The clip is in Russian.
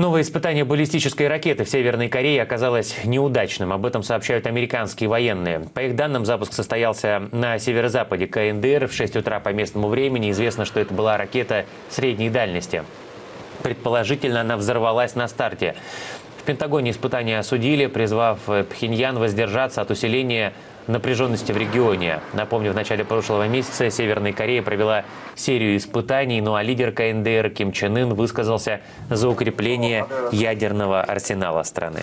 Новое испытание баллистической ракеты в Северной Корее оказалось неудачным. Об этом сообщают американские военные. По их данным, запуск состоялся на северо-западе КНДР в 6 утра по местному времени. Известно, что это была ракета средней дальности. Предположительно, она взорвалась на старте. В Пентагоне испытания осудили, призвав Пхеньян воздержаться от усиления напряженности в регионе. Напомню, в начале прошлого месяца Северная Корея провела серию испытаний, ну а лидер КНДР Ким Чен Ын высказался за укрепление ядерного арсенала страны.